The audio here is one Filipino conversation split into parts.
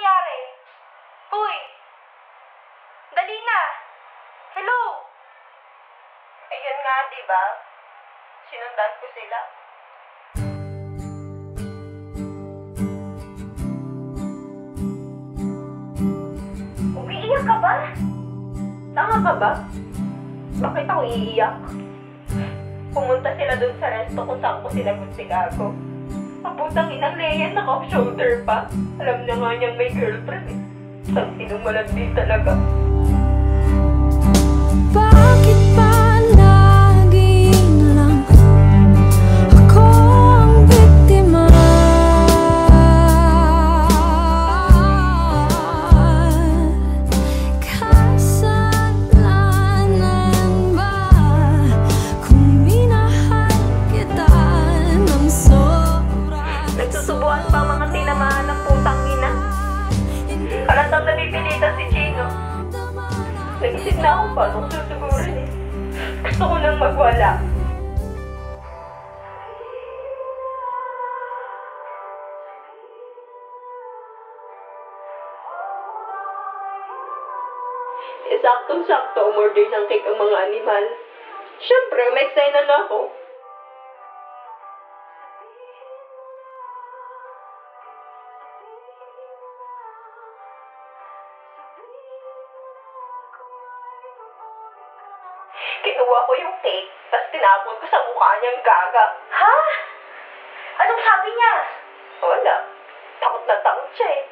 nangyari? Uy! Dali na! Hello! Ayun nga, di ba? Sinundan ko sila. Umiiyak ka ba? Tama ka ba? Bakit ako iiyak? Pumunta sila dun sa resto kung saan ko sinagot si Gago. Ang putang inang Leia, naka-shoulder pa. Alam na nga niyang may girlfriend eh. Ang sinumalag din talaga. Bakit Halatang napipilitan si Chino. Nag-isip na ako paano ko susugurin eh. Gusto ko nang magwala. Eh, saktong-sakto, umorder ng cake ang mga animal. Siyempre, may excited na ako. Kinuha ko yung cake, tapos tinapon ko sa mukha niyang gaga. Ha? Anong sabi niya? Wala. Takot na takot siya eh.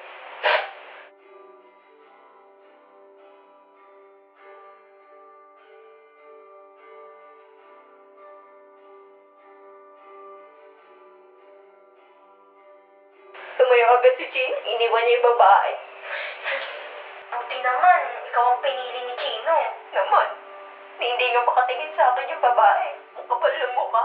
Tumayo agad si Chin, iniwan niya yung babae. Buti naman, ikaw ang pinili ni Chino. Naman, hindi nga makatingin sa akin yung babae. Ang kapal ng mukha.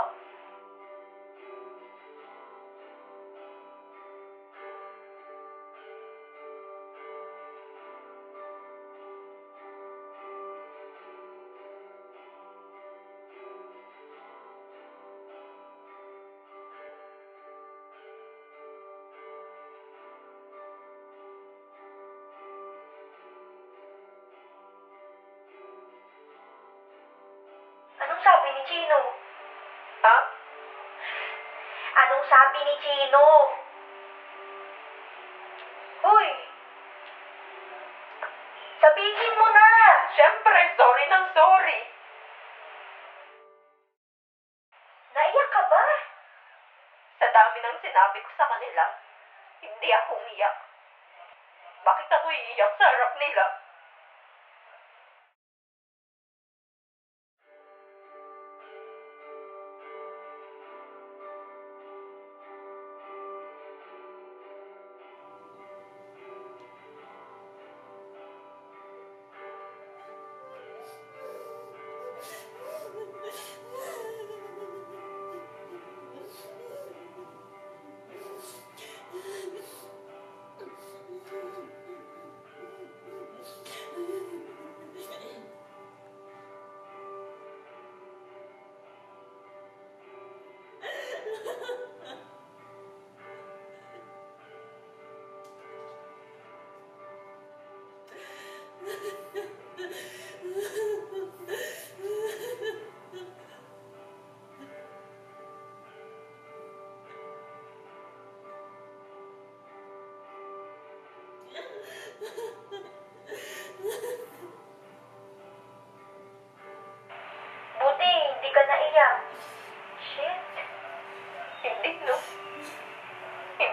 Anong sabi ni Chino? Ha? Anong sabi ni Chino? Uy! Sabihin mo na! Siyempre, sorry ng sorry. Naiyak ka ba? Sa dami ng sinabi ko sa kanila, hindi ako umiyak. Bakit ako iiyak sa harap nila?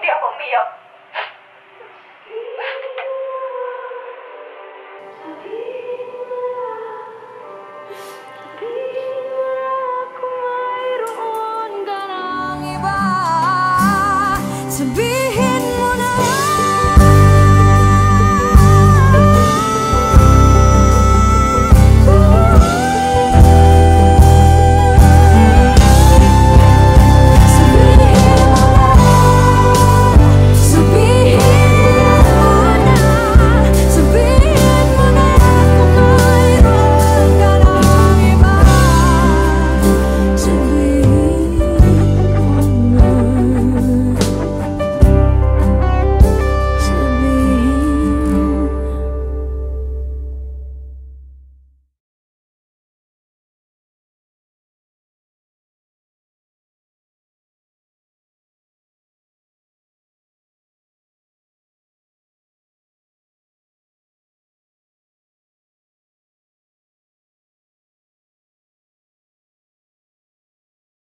Shit. Hindi,